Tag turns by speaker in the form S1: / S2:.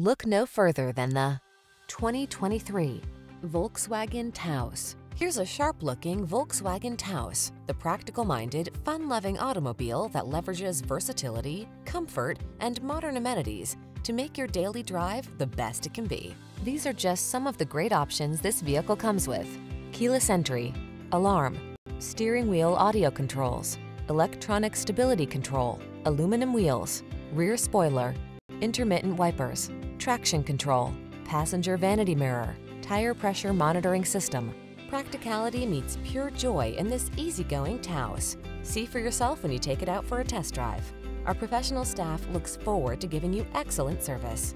S1: Look no further than the 2023 Volkswagen Taos. Here's a sharp-looking Volkswagen Taos, the practical-minded, fun-loving automobile that leverages versatility, comfort, and modern amenities to make your daily drive the best it can be. These are just some of the great options this vehicle comes with. Keyless entry, alarm, steering wheel audio controls, electronic stability control, aluminum wheels, rear spoiler, intermittent wipers, traction control, passenger vanity mirror, tire pressure monitoring system. Practicality meets pure joy in this easygoing Taos. See for yourself when you take it out for a test drive. Our professional staff looks forward to giving you excellent service.